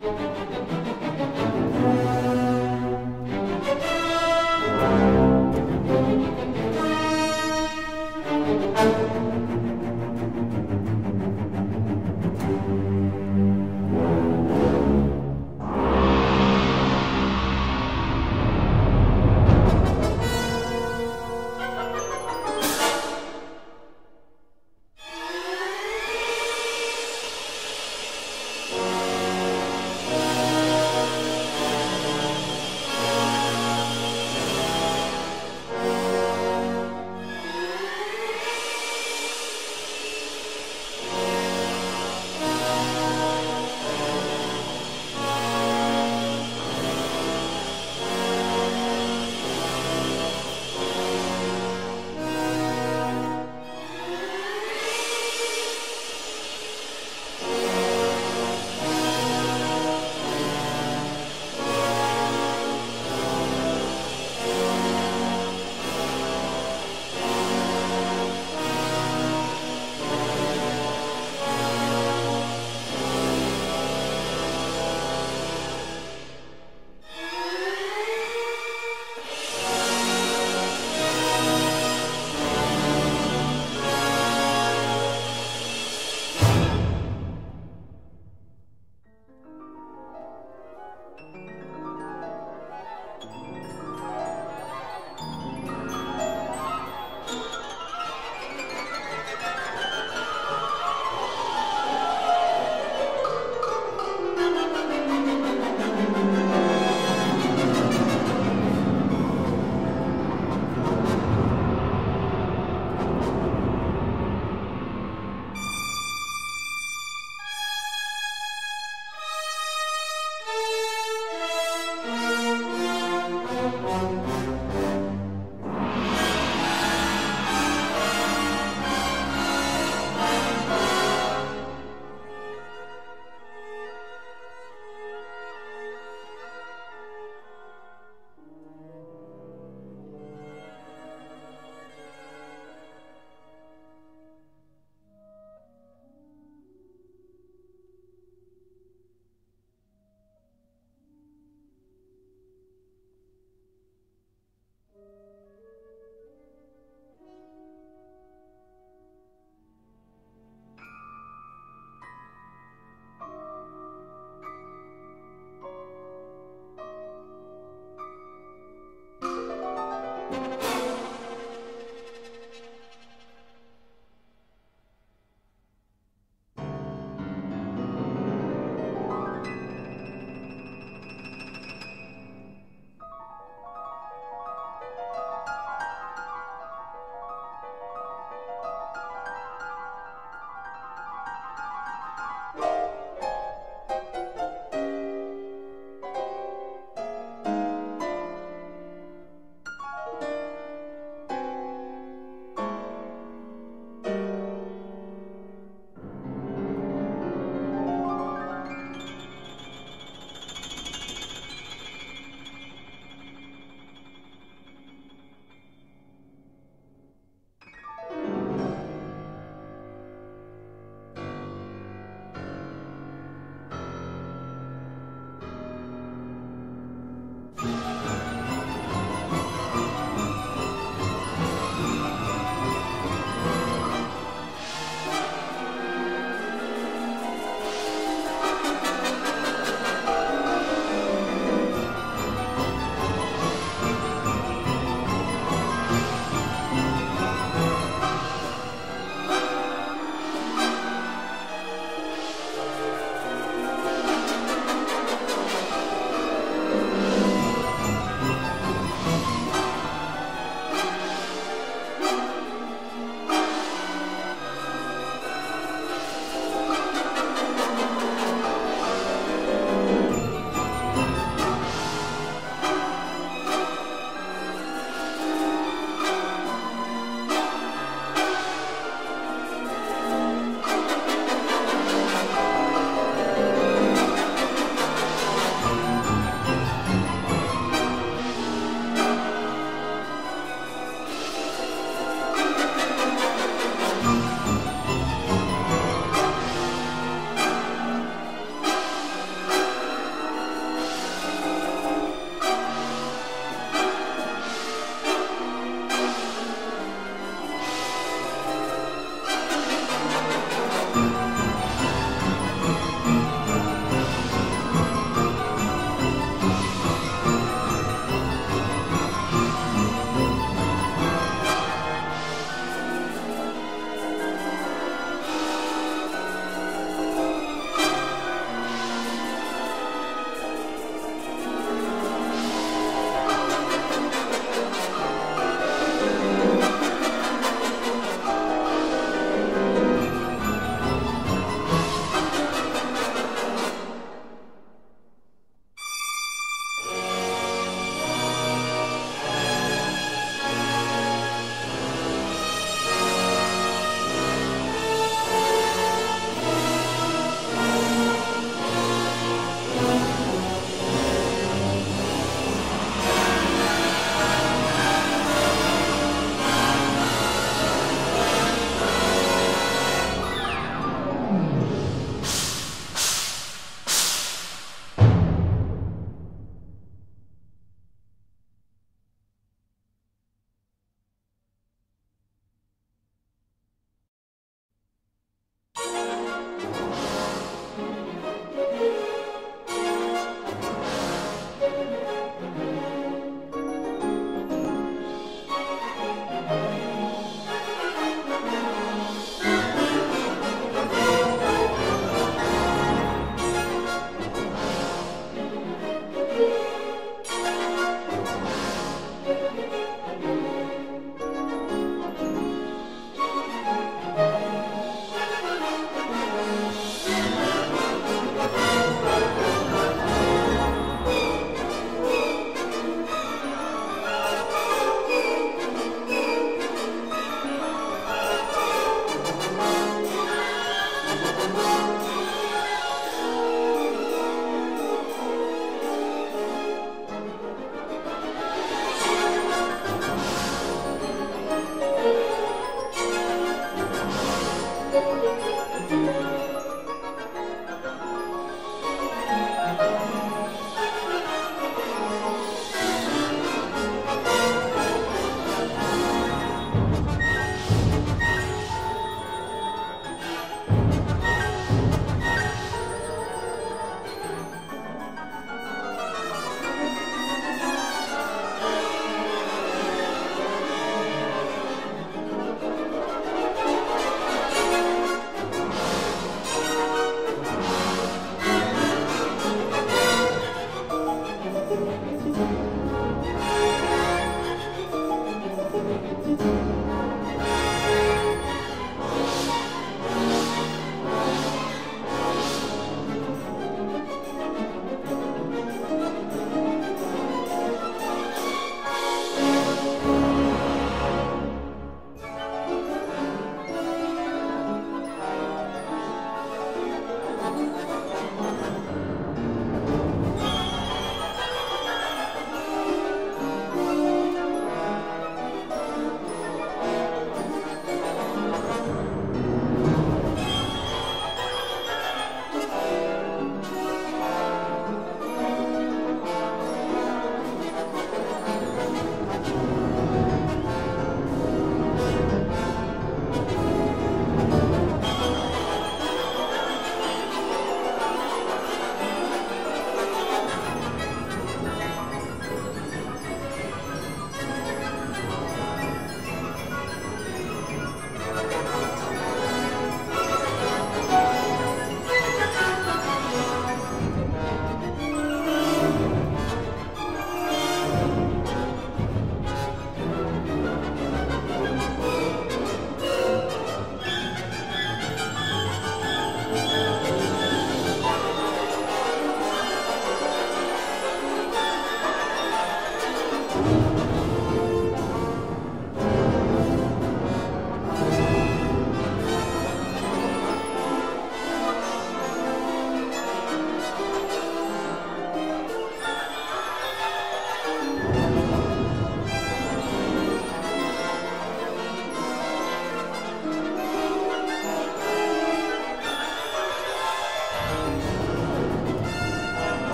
Música